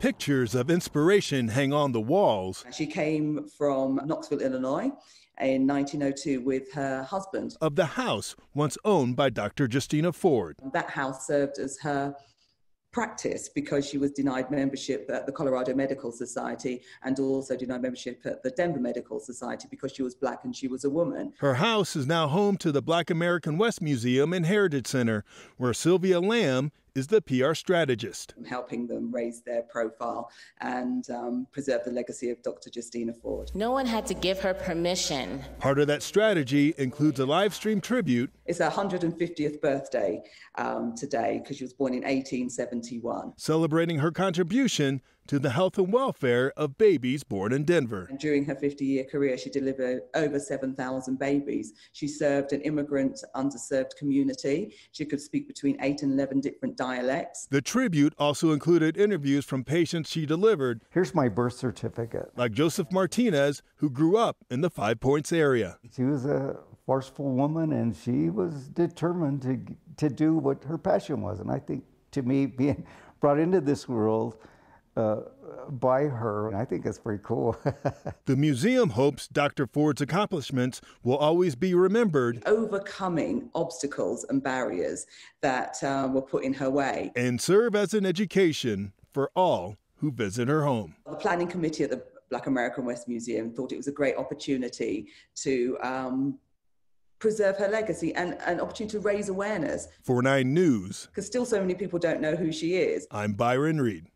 Pictures of inspiration hang on the walls. She came from Knoxville, Illinois in 1902 with her husband. Of the house once owned by Dr. Justina Ford. That house served as her practice because she was denied membership at the Colorado Medical Society and also denied membership at the Denver Medical Society because she was black and she was a woman. Her house is now home to the Black American West Museum and Heritage Center, where Sylvia Lamb is the PR strategist. Helping them raise their profile and um, preserve the legacy of Dr. Justina Ford. No one had to give her permission. Part of that strategy includes a live stream tribute. It's her 150th birthday um, today because she was born in 1871. Celebrating her contribution to the health and welfare of babies born in Denver. And during her 50 year career, she delivered over 7,000 babies. She served an immigrant, underserved community. She could speak between 8 and 11 different dialects. The tribute also included interviews from patients she delivered. Here's my birth certificate. Like Joseph Martinez, who grew up in the Five Points area. She was a forceful woman and she was determined to, to do what her passion was. And I think to me, being brought into this world, uh, by her. I think that's pretty cool. the museum hopes Dr. Ford's accomplishments will always be remembered. Overcoming obstacles and barriers that uh, were put in her way. And serve as an education for all who visit her home. The planning committee at the Black American West Museum thought it was a great opportunity to um, preserve her legacy and an opportunity to raise awareness. For 9 News. Because still so many people don't know who she is. I'm Byron Reed.